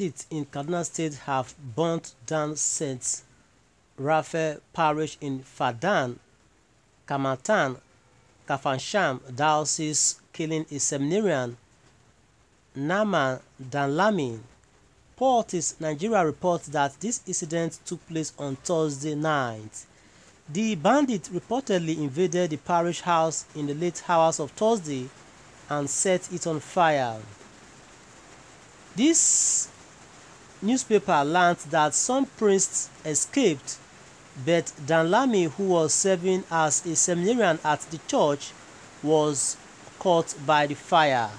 Bandits in Kaduna State have burnt down St. Raphael Parish in Fadan, Kamantan, Kafanchan Diocese, killing a seminarian, Naman Danlami. Portis Nigeria reports that this incident took place on Thursday night. The bandits reportedly invaded the parish house in the late hours of Thursday and set it on fire. This newspaper learned that some priests escaped, but Danlami, who was serving as a seminarian at the church, was caught by the fire.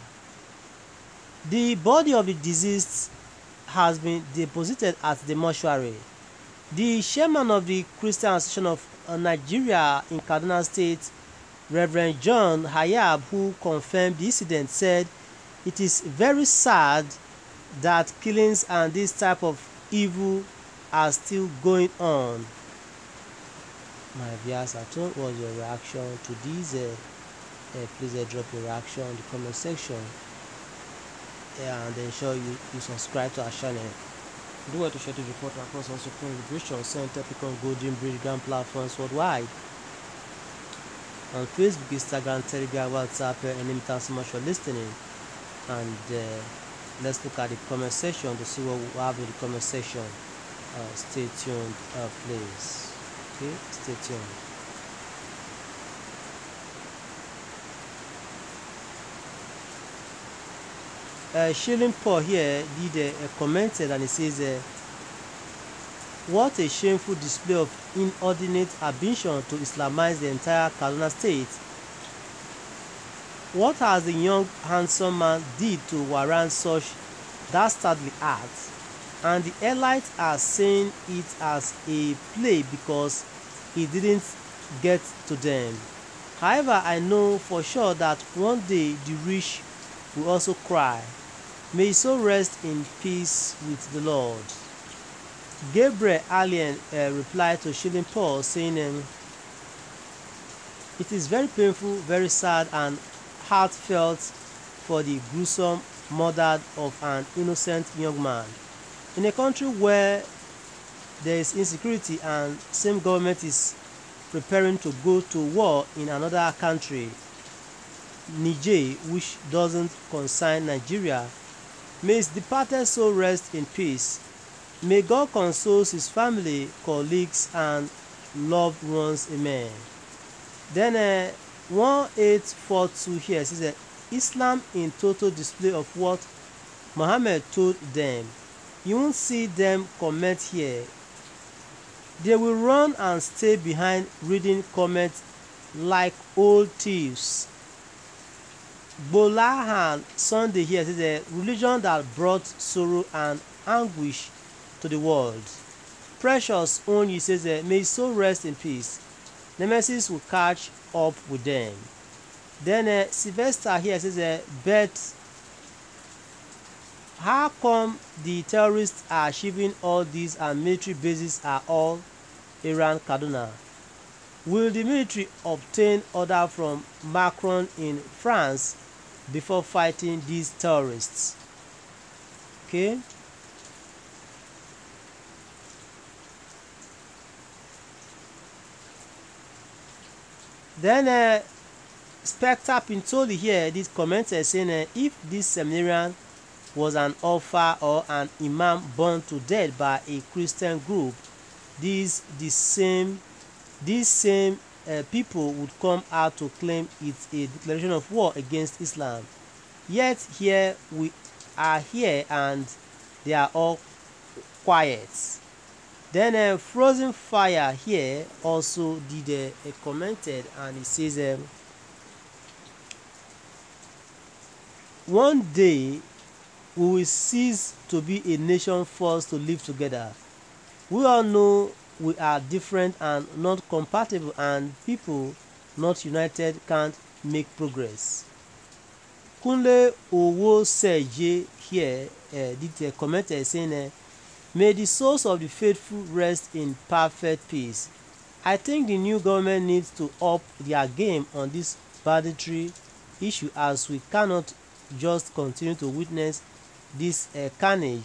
The body of the deceased has been deposited at the mortuary. The chairman of the Christian Association of Nigeria in Kaduna State, Reverend John Hayab, who confirmed the incident, said it is very sad that killings and this type of evil are still going on. My viewers at home, what's your reaction to this? Uh, uh, please uh, drop your reaction in the comment section and ensure you, you subscribe to our channel. Do want to share this report across on Supreme Liberation Center, Picon Golden Bridge Gun platforms worldwide. On Facebook, Instagram, Telegram, WhatsApp, and anytime so much for listening. And uh, let's look at the comment section to see what we have in the comment section. Uh, stay tuned, uh, please. Okay, stay tuned. uh, Shilling Paul here did uh, commented and he says, uh, What a shameful display of inordinate ambition to Islamize the entire Kaduna state. What has the young handsome man did to warrant such dastardly acts? And the elites are saying it as a play because he didn't get to them. However, I know for sure that one day the rich will also cry. May his soul rest in peace with the Lord. Gabriel Allen uh, replied to Shilling Paul saying, um, It is very painful, very sad, and heartfelt for the gruesome murder of an innocent young man. In a country where there is insecurity and same government is preparing to go to war in another country, Niger, which doesn't concern Nigeria, May his departed soul rest in peace. May God console his family, colleagues, and loved ones. Amen. Then uh, 1842 here says that Islam in total display of what Muhammad told them. You won't see them comment here. They will run and stay behind reading comments like old thieves. Bolahan Sunday here says a religion that brought sorrow and anguish to the world. Precious he says uh, may his soul rest in peace. Nemesis will catch up with them. Then uh, Sylvester here says uh, but how come the terrorists are achieving all these and military bases are all Iran Kaduna? Will the military obtain order from Macron in France before fighting these terrorists? Okay. Then uh, Spectre Pintoli here did comment saying uh, if this seminarian was an author or an imam burned to death by a Christian group, these the same these same uh, people would come out to claim it's a declaration of war against Islam. Yet here we are here and they are all quiet. Then uh, Frozen Fire here also did uh, commented and he says um, one day we will cease to be a nation forced to live together. We all know we are different and not compatible and people not united can't make progress. Kunle Owoseje here uh, did uh, saying, uh, May the souls of the faithful rest in perfect peace. I think the new government needs to up their game on this banditry issue as we cannot just continue to witness this uh, carnage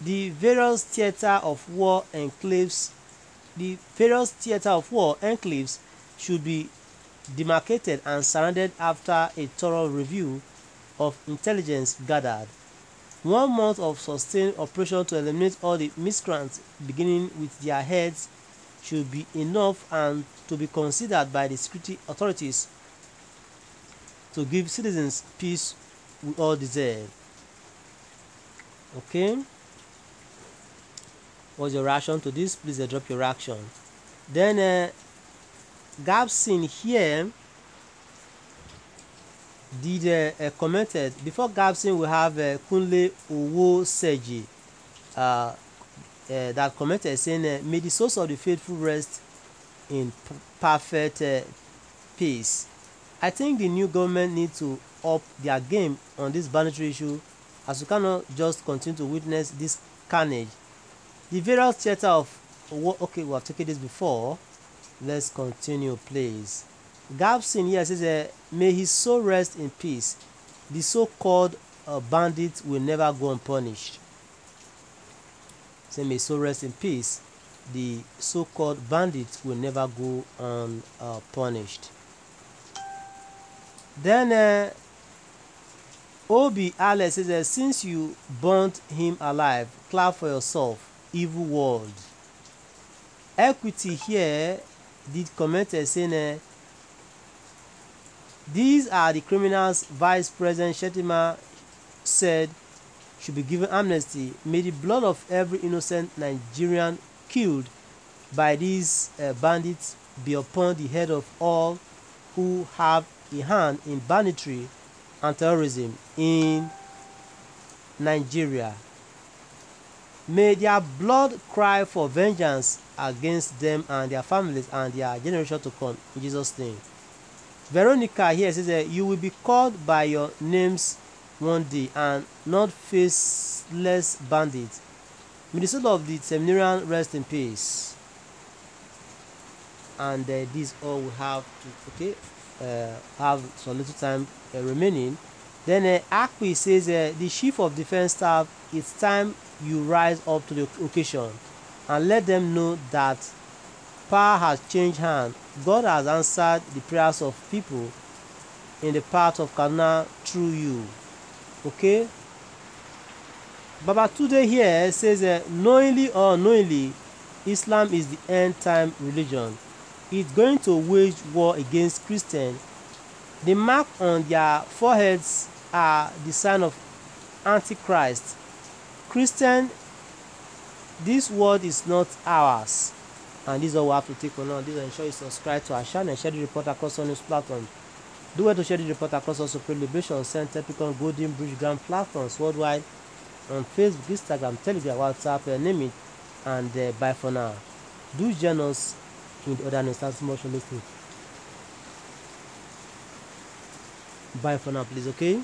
the various theater of war enclaves the various theater of war enclaves should be demarcated and surrounded after a thorough review of intelligence gathered. One month of sustained operation to eliminate all the miscreants beginning with their heads should be enough and to be considered by the security authorities to give citizens peace we all deserve. Okay? What's your reaction to this? Please drop your reaction. Then uh, Gabson here did uh, uh, commented before Gabson we have uh, Kunle Owo Seji uh, uh, that commented saying uh, may the souls of the faithful rest in perfect uh, peace. I think the new government need to up their game on this banditry issue as we cannot just continue to witness this carnage. The various theatre of okay we have taken this before. Let's continue please. Gabson here says, uh, May his soul rest in peace. The so called uh, bandits will never go unpunished. Say, May soul rest in peace. The so called bandits will never go unpunished. Then uh, Obi Alex says, uh, Since you burnt him alive, clap for yourself, evil world. Equity here did comment uh, saying, uh, These are the criminals Vice President Shettima said should be given amnesty. May the blood of every innocent Nigerian killed by these uh, bandits be upon the head of all who have a hand in banditry and terrorism in Nigeria. May their blood cry for vengeance against them and their families and their generation to come. In Jesus' name. Veronica here says that you will be called by your names one day and not faceless bandits. Soul of the seminarian rest in peace. And uh, this all we have to okay uh, have some little time uh, remaining. Then uh, says uh, the chief of defense staff it's time you rise up to the occasion and let them know that power has changed hands. God has answered the prayers of people in the part of Kaduna through you. Okay? Baba today here says, uh, knowingly or unknowingly, Islam is the end time religion. It's going to wage war against Christians. The mark on their foreheads are the sign of Antichrist. Christian, this world is not ours. And this is all we have to take for now. Please ensure you subscribe to our channel and share the report across all news platforms. Do well to share the report across all Supreme Liberation Center, Picon, Golden Bridge Grand platforms worldwide on Facebook, Instagram, Telegram, WhatsApp, uh, name it. And uh, bye for now. Do join us in the other news. So much listening. Bye for now, please, okay?